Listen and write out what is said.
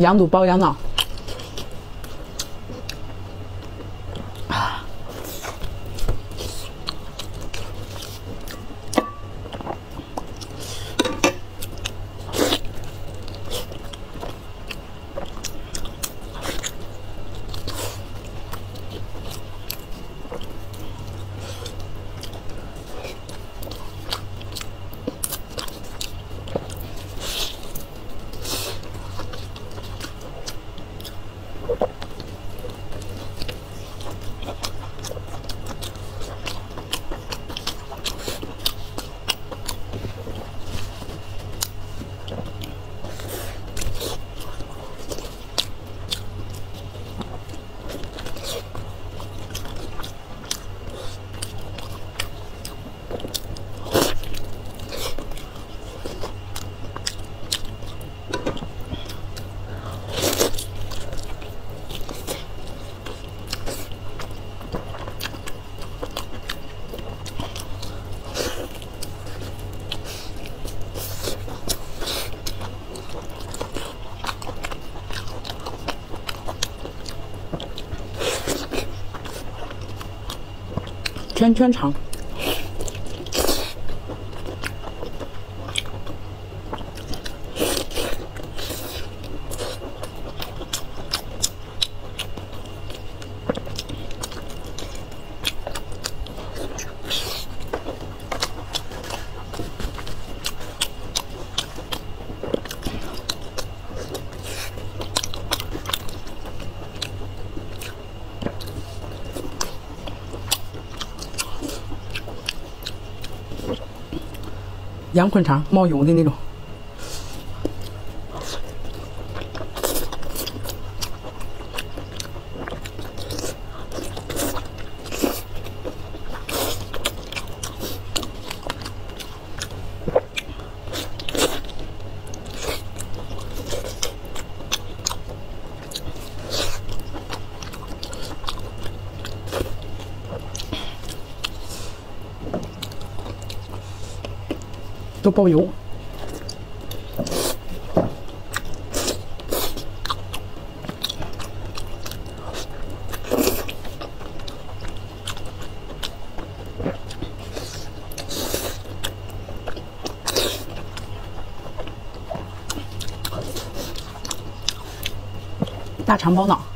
羊肚包羊脑。圈圈长，羊捆肠冒油的那种。都包邮。大肠包脑。